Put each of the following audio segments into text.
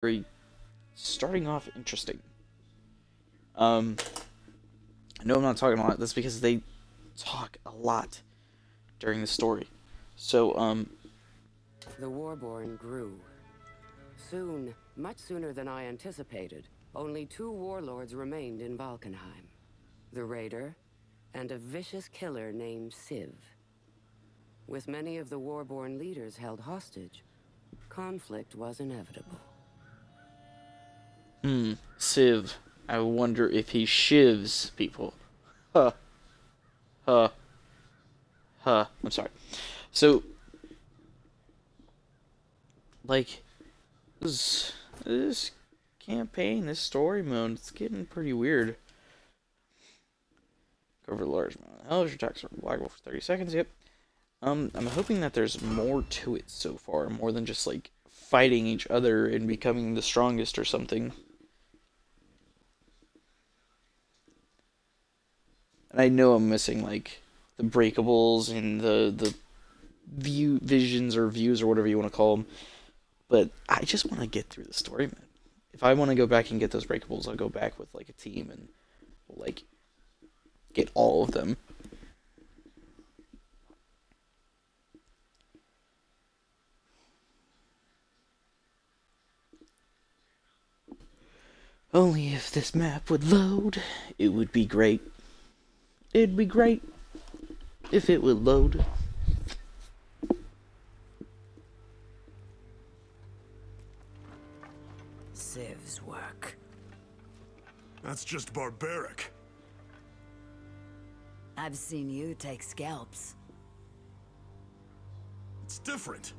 very starting off interesting. Um, know I'm not talking a lot. That's because they talk a lot during the story. So, um, The Warborn grew. Soon, much sooner than I anticipated, only two warlords remained in Valkenheim. The Raider, and a vicious killer named Siv. With many of the Warborn leaders held hostage, conflict was inevitable. Hmm, Siv. I wonder if he shivs people. Huh. Huh. Huh. I'm sorry. So, like, this, this campaign, this story mode, it's getting pretty weird. Cover a large amount of health, your attacks are reliable for 30 seconds, yep. Um, I'm hoping that there's more to it so far, more than just, like, fighting each other and becoming the strongest or something. And I know I'm missing, like, the breakables and the, the view visions or views or whatever you want to call them. But I just want to get through the story, man. If I want to go back and get those breakables, I'll go back with like a team and like get all of them. Only if this map would load, it would be great. It'd be great if it would load. Siv's work. That's just barbaric. I've seen you take scalps. It's different.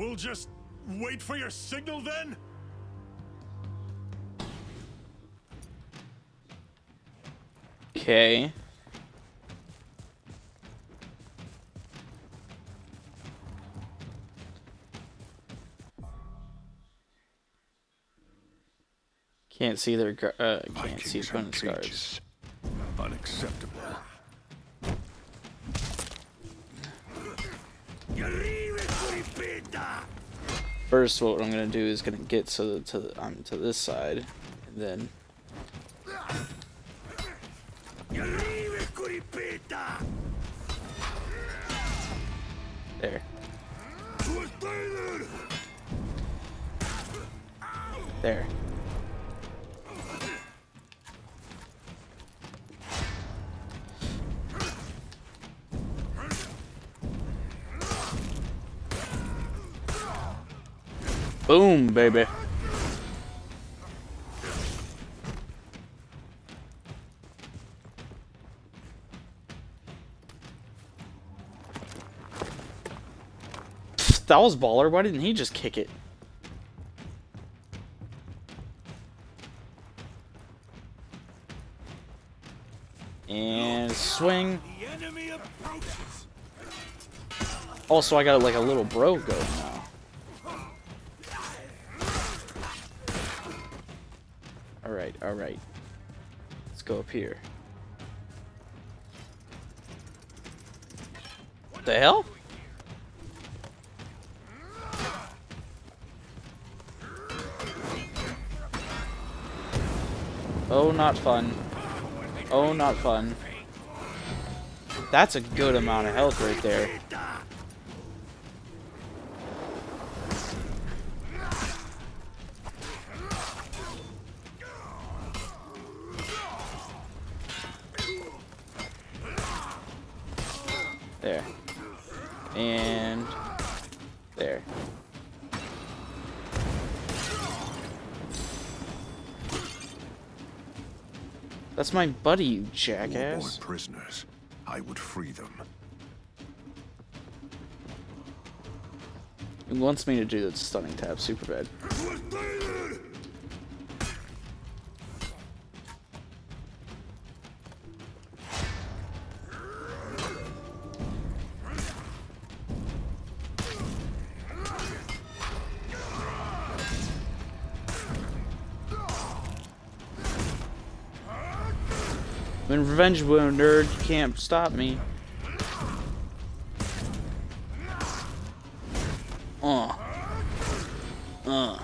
We'll just wait for your signal then? Okay. Can't see their uh can't see opponent's guards. Unacceptable. First, what I'm gonna do is gonna get to the, to the, um, to this side, and then there. There. Boom, baby. That was baller. Why didn't he just kick it? And swing. Also, I got like a little bro going now. Alright. Let's go up here. What the hell? Oh, not fun. Oh, not fun. That's a good amount of health right there. There. And there. That's my buddy, you jackass. Prisoners. I would free them. He wants me to do the stunning tab super bad. I'm in revenge mode, nerd. You can't stop me. Uh. Uh.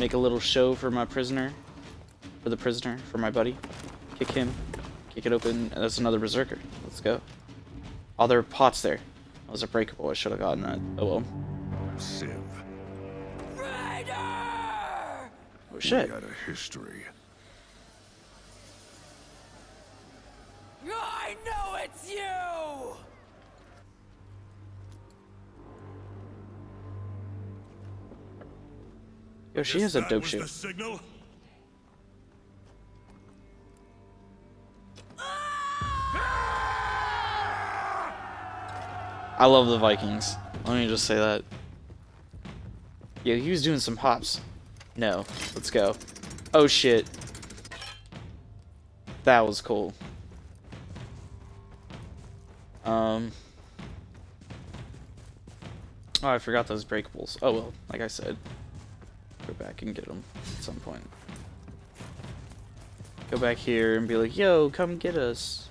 Make a little show for my prisoner. For the prisoner, for my buddy. Kick him. Kick it open. That's another berserker. Let's go. Oh, there are pots there. Those are breakable. I should have gotten that. Oh well. Siv, Oh we shit. got a history. I know it's you! Yo, she Guess has a dope was shoe. signal? I love the Vikings. Let me just say that. Yeah, he was doing some hops. No, let's go. Oh shit. That was cool. Um. Oh, I forgot those breakables. Oh well, like I said, go back and get them at some point. Go back here and be like, "Yo, come get us."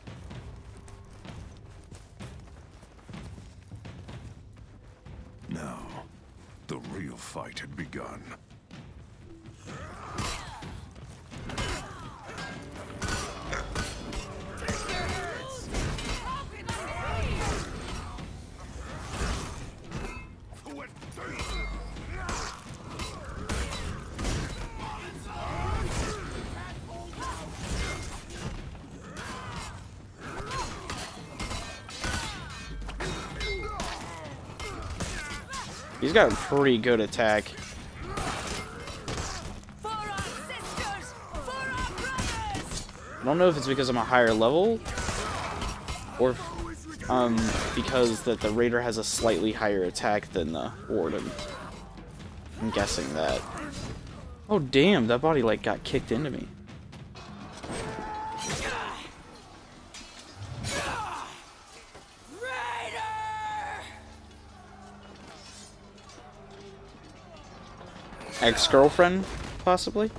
He's got a pretty good attack. Sisters! I don't know if it's because I'm a higher level, or um, because that the raider has a slightly higher attack than the warden. I'm guessing that. Oh damn, that body like got kicked into me. Ex-girlfriend, possibly.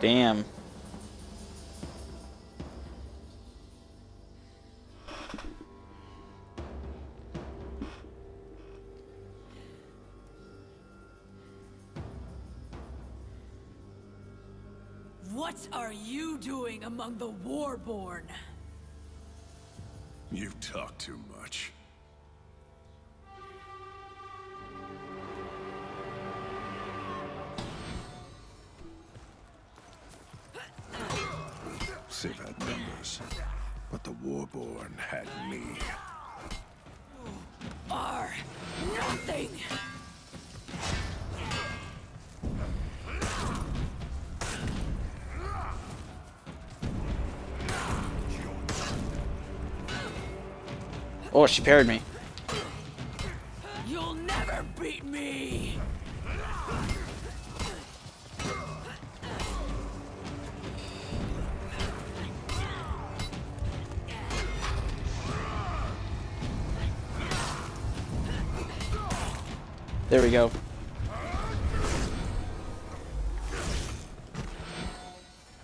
Damn. What are you doing among the Warborn? You talk too much. Siv had numbers, but the Warborn had me. Are nothing! Oh, she parried me. You'll never beat me! There we go.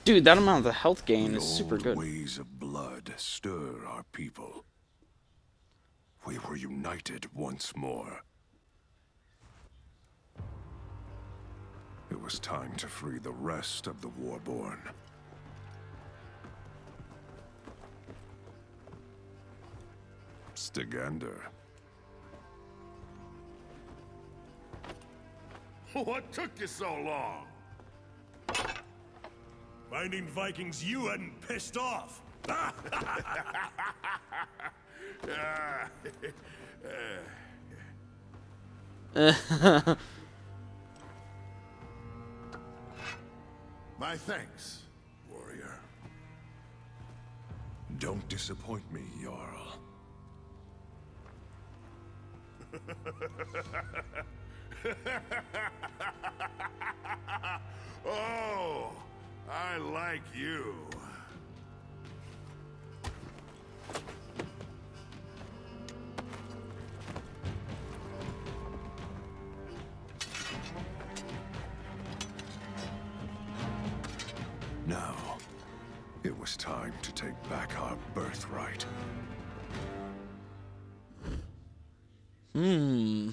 Dude, that amount of the health gain The is super good. ways of blood stir our people. We were united once more. It was time to free the rest of the Warborn. Stigandr. What took you so long? Finding Vikings you hadn't pissed off. My thanks, warrior. Don't disappoint me, Jarl. Oh, I like you. It was time to take back our birthright. Hmm.